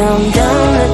Down, down,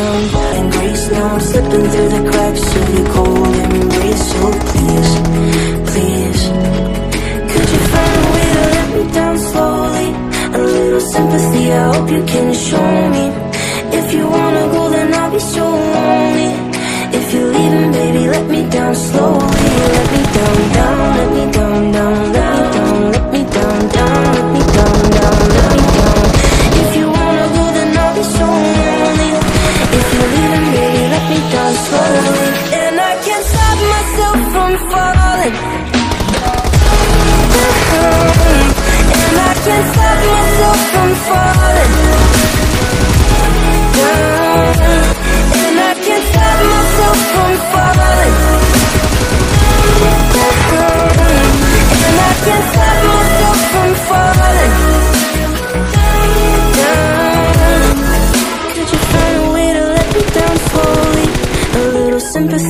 down and grace now. I'm slipping through the cracks of your cold embrace. So please, please Could you find a way to let me down slowly? A little sympathy, I hope you can show me. If you wanna go then I'll be so lonely And I can't stop myself from falling down And I can't stop myself from falling And I can't stop myself from falling down Could you find a way to let me down slowly? A little sympathy,